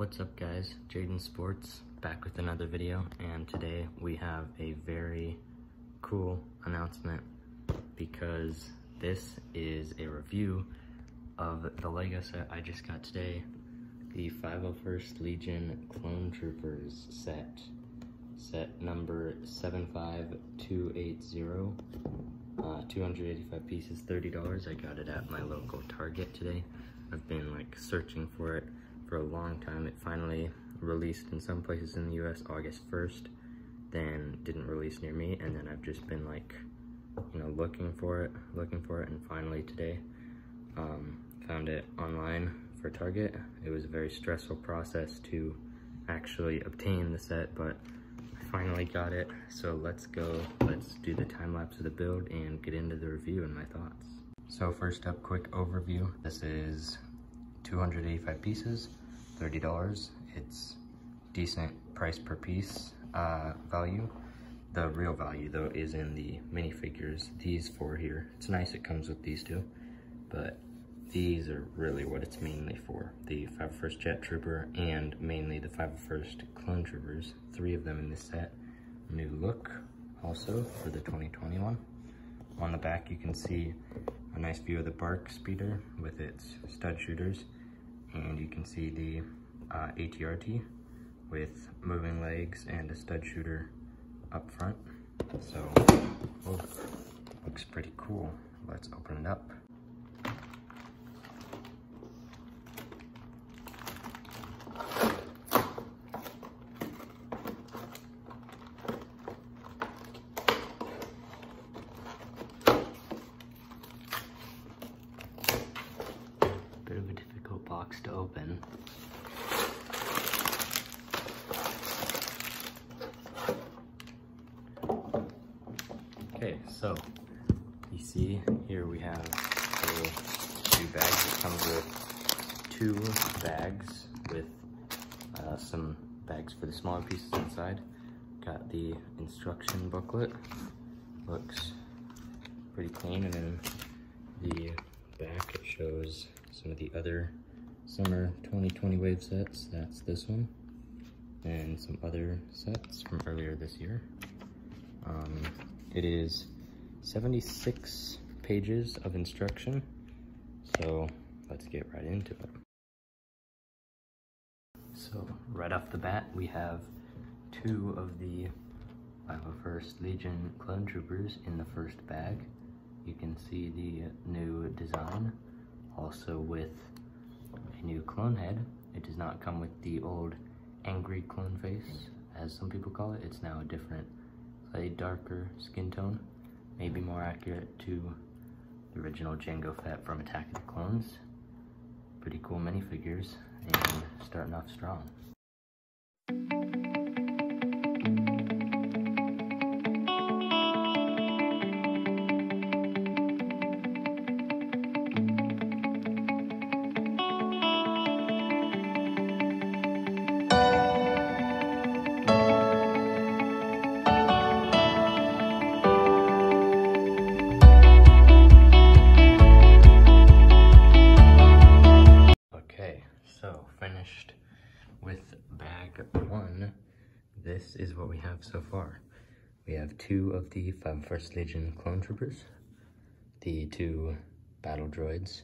What's up guys, Jaeden Sports back with another video and today we have a very cool announcement because this is a review of the Lego set I just got today, the 501st Legion Clone Troopers set, set number 75280, uh, 285 pieces, $30. I got it at my local Target today. I've been like searching for it for a long time. It finally released in some places in the US August 1st, then didn't release near me, and then I've just been like, you know, looking for it, looking for it, and finally today, um, found it online for Target. It was a very stressful process to actually obtain the set, but I finally got it. So let's go, let's do the time lapse of the build and get into the review and my thoughts. So first up, quick overview. This is 285 pieces, $30. It's decent price per piece uh, value. The real value though is in the minifigures, these four here. It's nice it comes with these two, but these are really what it's mainly for. The 501st Jet Trooper and mainly the 501st Clone Troopers. Three of them in this set. New look also for the 2021. On the back you can see a nice view of the BARC speeder with its stud shooters and you can see the uh, ATRT with moving legs and a stud shooter up front. So, oh, looks pretty cool. Let's open it up. Bit of a difficult box to open. Okay, so you see here we have a two bags. It comes with two bags with uh, some bags for the smaller pieces inside. Got the instruction booklet. Looks pretty clean and then the back it shows some of the other summer 2020 wave sets. That's this one and some other sets from earlier this year. Um, it is 76 pages of instruction, so let's get right into it. So right off the bat, we have two of the 501st Legion Clone Troopers in the first bag. You can see the new design, also with a new clone head. It does not come with the old angry clone face, as some people call it. It's now a different, a darker skin tone, maybe more accurate to the original Jango Fett from Attack of the Clones. Pretty cool minifigures, and starting off strong. What we have so far. We have two of the 501st Legion clone troopers, the two battle droids,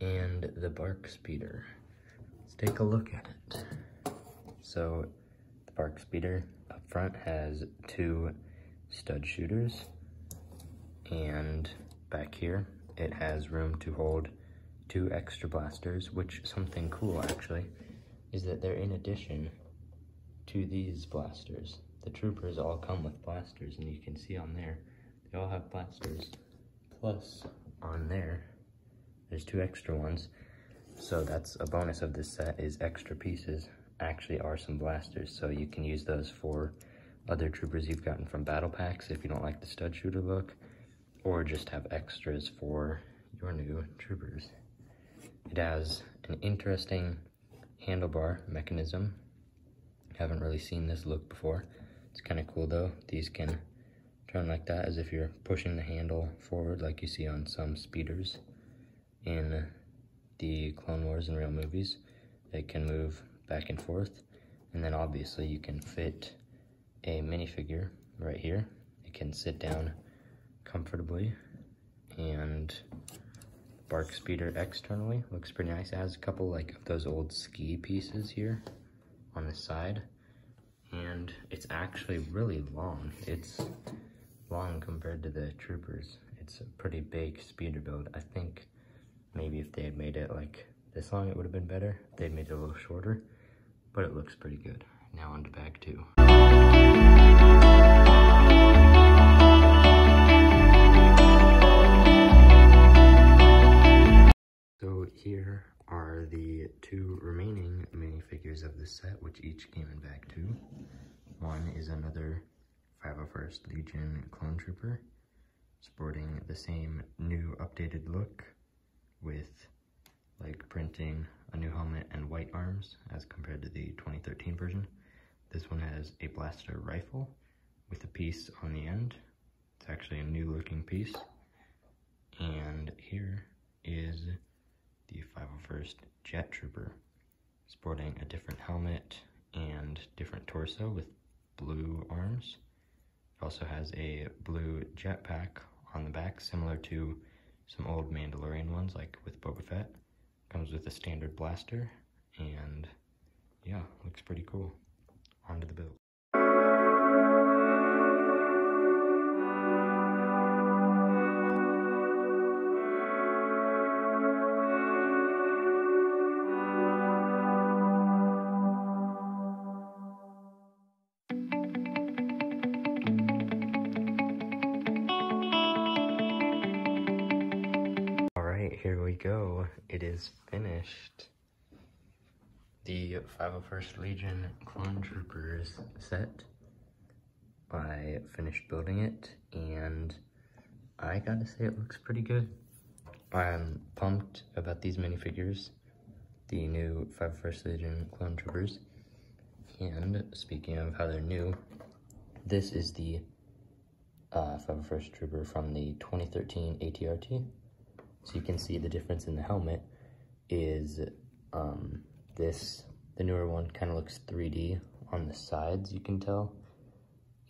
and the BARC speeder. Let's take a look at it. So the BARC speeder up front has two stud shooters, and back here it has room to hold two extra blasters, which something cool actually, is that they're in addition to these blasters. The troopers all come with blasters and you can see on there, they all have blasters. Plus on there, there's two extra ones. So that's a bonus of this set is extra pieces actually are some blasters. So you can use those for other troopers you've gotten from battle packs if you don't like the stud shooter look, or just have extras for your new troopers. It has an interesting handlebar mechanism. Haven't really seen this look before. It's kind of cool though. These can turn like that as if you're pushing the handle forward like you see on some speeders in uh, the Clone Wars and real movies. They can move back and forth. And then obviously you can fit a minifigure right here. It can sit down comfortably and BARC Speeder externally looks pretty nice. It has a couple like of those old ski pieces here on the side. And it's actually really long. It's long compared to the Troopers. It's a pretty big speeder build. I think maybe if they had made it like this long, it would have been better. They made it a little shorter, but it looks pretty good. Now on to bag two. So here are the two remaining minifigures of the set, which each came in bag two. One is another 501st Legion Clone Trooper, sporting the same new updated look with like printing a new helmet and white arms as compared to the 2013 version. This one has a blaster rifle with a piece on the end. It's actually a new looking piece. And here is the 501st Jet Trooper, sporting a different helmet and different torso with blue arms. It also has a blue jetpack on the back, similar to some old Mandalorian ones, like with Boba Fett. Comes with a standard blaster, and yeah, looks pretty cool. Onto the build. It is finished. The 501st Legion Clone Troopers set. I finished building it, and I gotta say it looks pretty good. I'm pumped about these minifigures, the new 501st Legion Clone Troopers. And speaking of how they're new, this is the uh, 501st Trooper from the 2013 ATRT. So you can see the difference in the helmet is um, this, the newer one kind of looks 3D on the sides, you can tell.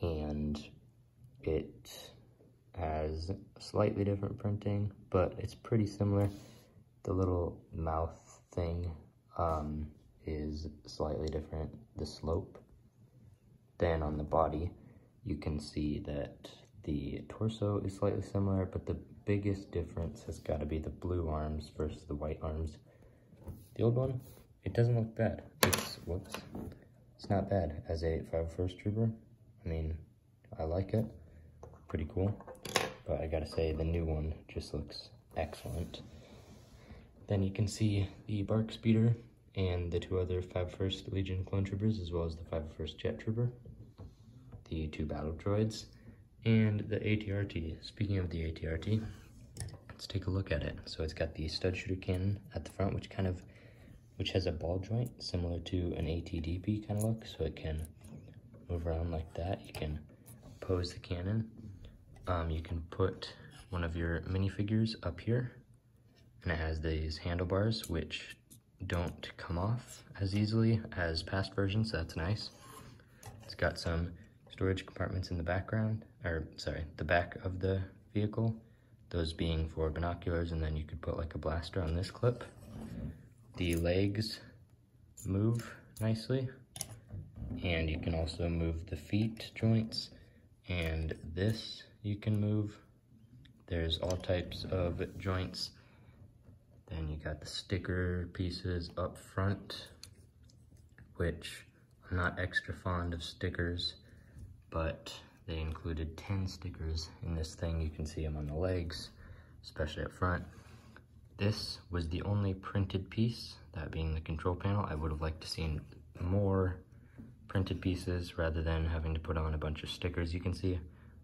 And it has slightly different printing, but it's pretty similar. The little mouth thing um, is slightly different, the slope. Then on the body, you can see that the torso is slightly similar, but the biggest difference has got to be the blue arms versus the white arms. The old one, it doesn't look bad. It's, whoops, it's not bad as a 501st Trooper. I mean, I like it, pretty cool. But I gotta say, the new one just looks excellent. Then you can see the BARC Speeder and the two other 501st Legion Clone Troopers, as well as the 501st Jet Trooper, the two battle droids, and the ATRT. Speaking of the ATRT, let's take a look at it. So it's got the stud shooter cannon at the front, which kind of, which has a ball joint similar to an ATDP kind of look. So it can move around like that. You can pose the cannon. Um, you can put one of your minifigures up here and it has these handlebars which don't come off as easily as past versions, so that's nice. It's got some storage compartments in the background, or sorry, the back of the vehicle, those being for binoculars, and then you could put like a blaster on this clip. The legs move nicely, and you can also move the feet joints, and this you can move. There's all types of joints. Then you got the sticker pieces up front, which I'm not extra fond of stickers but they included 10 stickers in this thing. You can see them on the legs, especially up front. This was the only printed piece, that being the control panel. I would have liked to seen more printed pieces rather than having to put on a bunch of stickers. You can see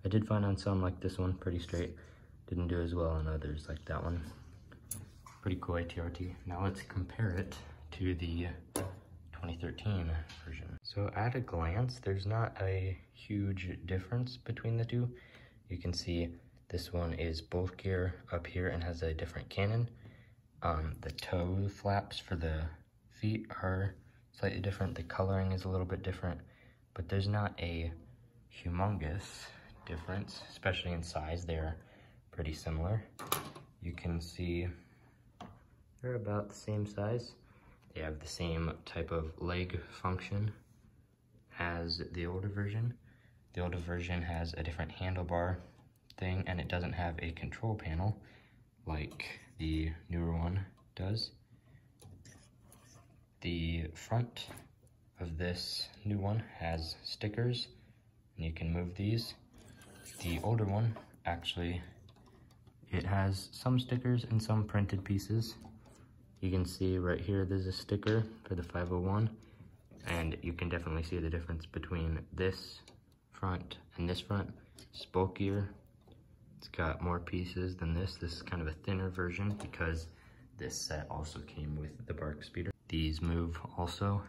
I did find on some like this one pretty straight. Didn't do as well on others like that one. Pretty cool ATRT. Now let's compare it to the 2013 version. So at a glance, there's not a huge difference between the two. You can see this one is bulkier up here and has a different cannon. Um, the toe flaps for the feet are slightly different. The coloring is a little bit different, but there's not a humongous difference, especially in size. They're pretty similar. You can see they're about the same size. They have the same type of leg function as the older version. The older version has a different handlebar thing and it doesn't have a control panel like the newer one does. The front of this new one has stickers and you can move these. The older one actually, it has some stickers and some printed pieces. You can see right here, there's a sticker for the 501 and you can definitely see the difference between this front and this front. It's bulkier, it's got more pieces than this. This is kind of a thinner version because this set also came with the BARC speeder. These move also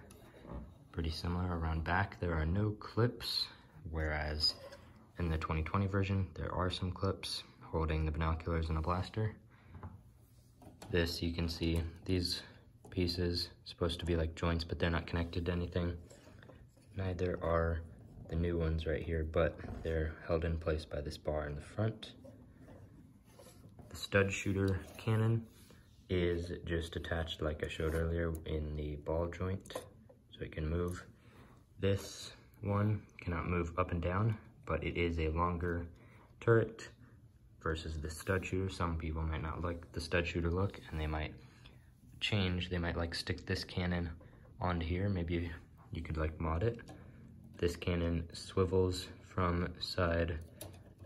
pretty similar around back. There are no clips, whereas in the 2020 version, there are some clips holding the binoculars and a blaster. This, you can see these pieces supposed to be like joints, but they're not connected to anything. Neither are the new ones right here, but they're held in place by this bar in the front. The stud shooter cannon is just attached like I showed earlier in the ball joint, so it can move. This one cannot move up and down, but it is a longer turret versus the stud shooter. Some people might not like the stud shooter look and they might change. They might like stick this cannon onto here. Maybe you could like mod it. This cannon swivels from side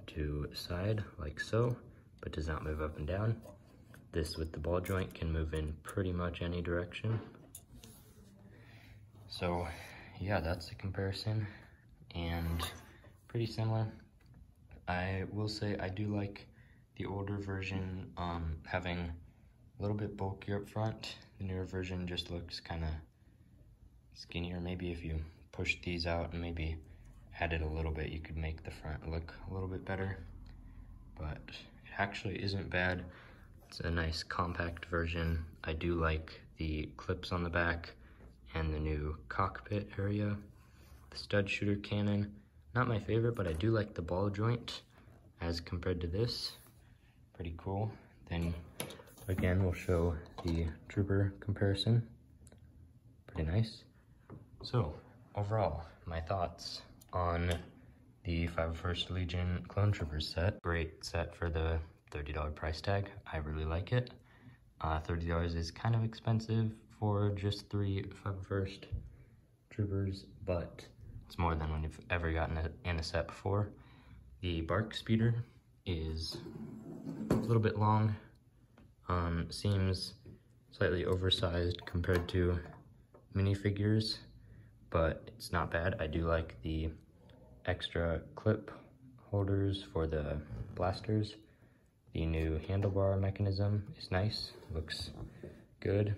to side like so, but does not move up and down. This with the ball joint can move in pretty much any direction. So yeah, that's the comparison and pretty similar. I will say I do like the older version um, having a little bit bulkier up front. The newer version just looks kind of skinnier. Maybe if you push these out and maybe add it a little bit, you could make the front look a little bit better. But it actually isn't bad. It's a nice compact version. I do like the clips on the back and the new cockpit area. The stud shooter cannon, not my favorite, but I do like the ball joint as compared to this. Pretty cool. Then again, we'll show the trooper comparison. Pretty nice. So overall, my thoughts on the 501st Legion Clone Troopers set. Great set for the $30 price tag. I really like it. Uh, $30 is kind of expensive for just three 501st Troopers, but it's more than when you've ever gotten it in a set before. The BARC speeder is a little bit long, um, seems slightly oversized compared to minifigures, but it's not bad. I do like the extra clip holders for the blasters. The new handlebar mechanism is nice, looks good.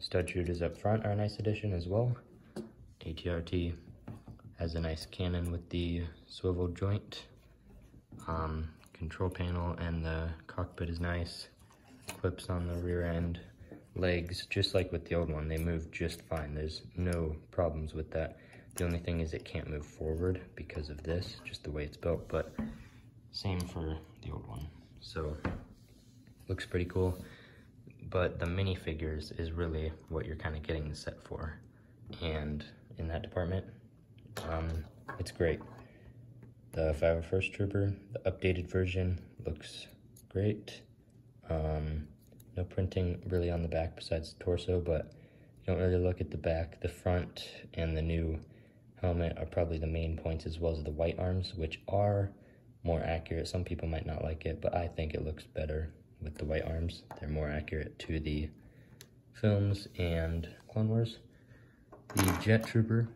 Stud shooters up front are a nice addition as well. ATRT has a nice cannon with the swivel joint. Um, control panel and the cockpit is nice. Clips on the rear end. Legs, just like with the old one, they move just fine. There's no problems with that. The only thing is it can't move forward because of this, just the way it's built, but same for the old one. So, looks pretty cool. But the minifigures is really what you're kind of getting the set for. And in that department, um, it's great. The 501st Trooper, the updated version, looks great. Um, no printing really on the back besides the torso, but you don't really look at the back. The front and the new helmet are probably the main points as well as the white arms, which are more accurate. Some people might not like it, but I think it looks better with the white arms. They're more accurate to the films and Clone Wars. The Jet Trooper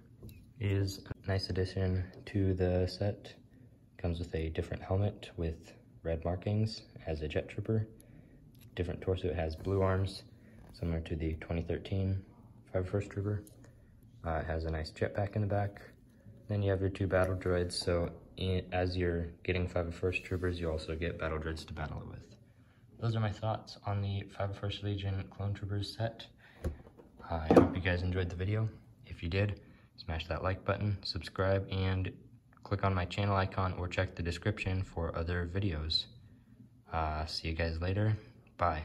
is a nice addition to the set. Comes with a different helmet with red markings as a Jet Trooper. Different torso, it has blue arms, similar to the 2013 501st Trooper. Uh, it has a nice jetpack in the back. Then you have your two battle droids, so in, as you're getting 501st Troopers, you also get battle droids to battle it with. Those are my thoughts on the 501st Legion Clone Troopers set. I hope you guys enjoyed the video. If you did, smash that like button, subscribe, and click on my channel icon or check the description for other videos. Uh, see you guys later. Bye.